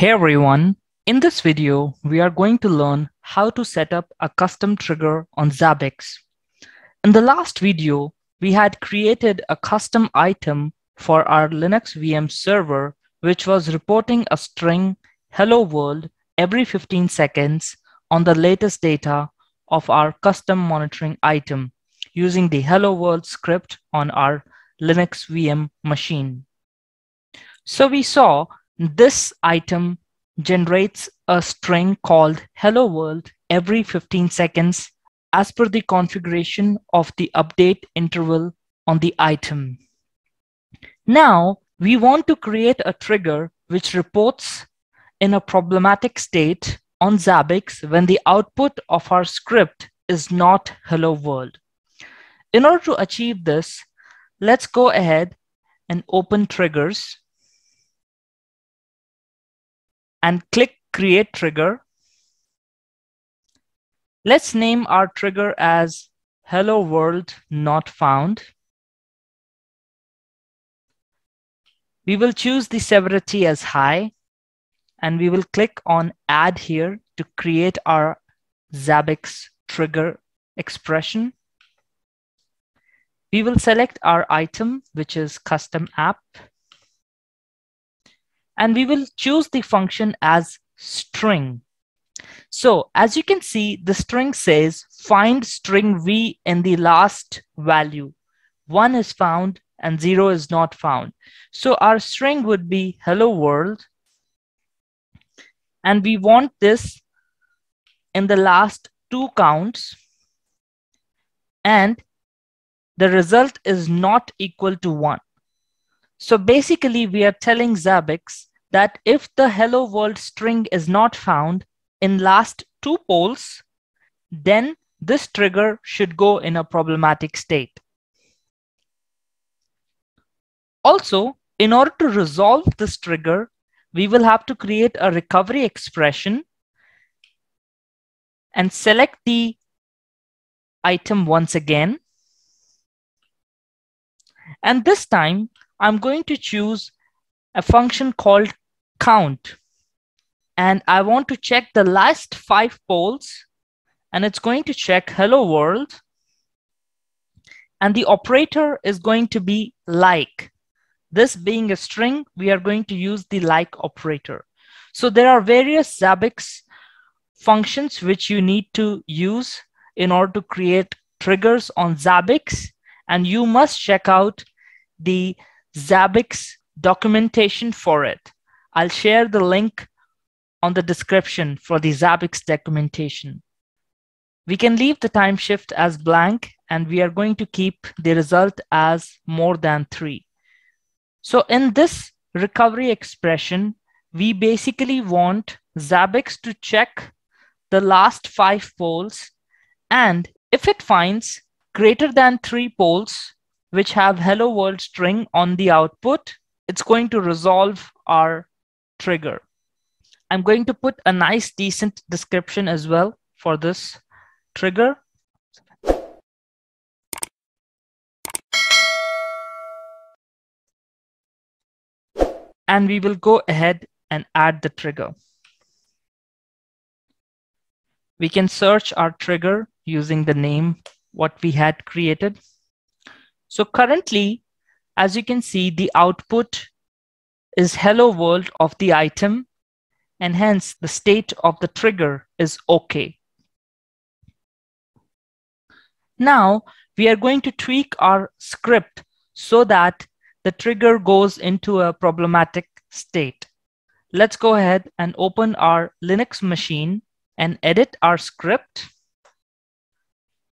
Hey everyone, in this video, we are going to learn how to set up a custom trigger on Zabbix. In the last video, we had created a custom item for our Linux VM server, which was reporting a string hello world every 15 seconds on the latest data of our custom monitoring item using the hello world script on our Linux VM machine. So we saw this item generates a string called hello world every 15 seconds as per the configuration of the update interval on the item. Now we want to create a trigger which reports in a problematic state on Zabbix when the output of our script is not hello world. In order to achieve this, let's go ahead and open triggers and click create trigger. Let's name our trigger as hello world not found. We will choose the severity as high and we will click on add here to create our Zabbix trigger expression. We will select our item, which is custom app and we will choose the function as string. So as you can see, the string says find string v in the last value. One is found and zero is not found. So our string would be hello world. And we want this in the last two counts. And the result is not equal to one. So basically we are telling Zabbix that if the hello world string is not found in last two polls, then this trigger should go in a problematic state. Also, in order to resolve this trigger, we will have to create a recovery expression and select the item once again. And this time, I'm going to choose a function called count. And I want to check the last five polls and it's going to check hello world. And the operator is going to be like. This being a string, we are going to use the like operator. So there are various Zabbix functions which you need to use in order to create triggers on Zabbix. And you must check out the Zabbix documentation for it. I'll share the link on the description for the Zabbix documentation. We can leave the time shift as blank and we are going to keep the result as more than three. So in this recovery expression, we basically want Zabbix to check the last five polls and if it finds greater than three polls which have hello world string on the output, it's going to resolve our trigger. I'm going to put a nice decent description as well for this trigger. And we will go ahead and add the trigger. We can search our trigger using the name what we had created. So currently, as you can see, the output is hello world of the item, and hence the state of the trigger is OK. Now we are going to tweak our script so that the trigger goes into a problematic state. Let's go ahead and open our Linux machine and edit our script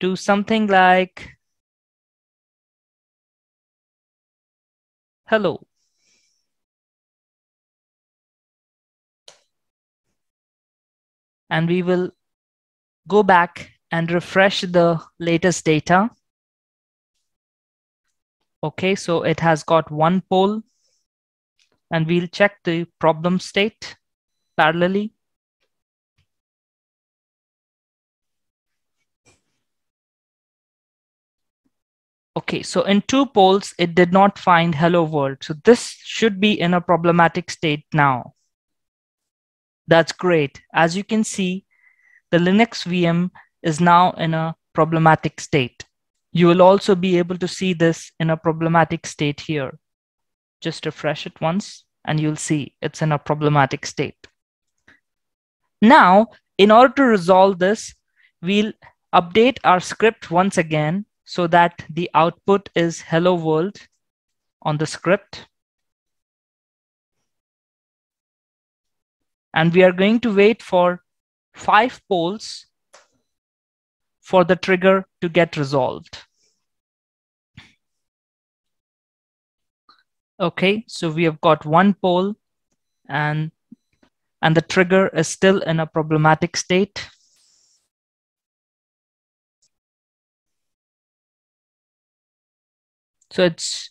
to something like hello. And we will go back and refresh the latest data. Okay, so it has got one poll and we'll check the problem state parallelly. Okay, so in two polls, it did not find hello world. So this should be in a problematic state now. That's great. As you can see, the Linux VM is now in a problematic state. You will also be able to see this in a problematic state here. Just refresh it once and you'll see it's in a problematic state. Now, in order to resolve this, we'll update our script once again so that the output is hello world on the script. And we are going to wait for five polls for the trigger to get resolved. Okay, so we have got one poll and, and the trigger is still in a problematic state. So it's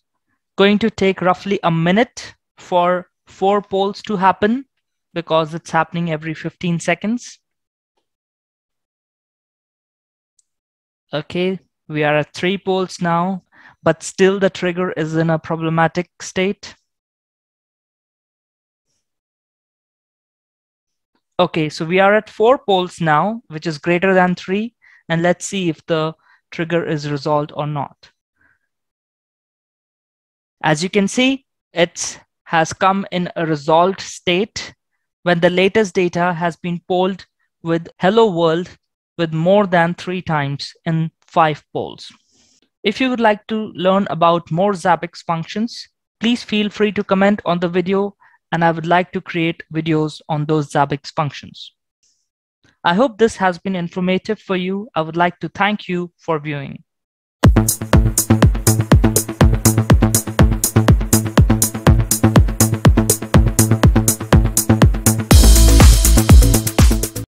going to take roughly a minute for four polls to happen because it's happening every 15 seconds. Okay, we are at three polls now, but still the trigger is in a problematic state. Okay, so we are at four polls now, which is greater than three. And let's see if the trigger is resolved or not. As you can see, it has come in a resolved state when the latest data has been polled with hello world with more than three times in five polls. If you would like to learn about more Zabbix functions, please feel free to comment on the video and I would like to create videos on those Zabbix functions. I hope this has been informative for you. I would like to thank you for viewing.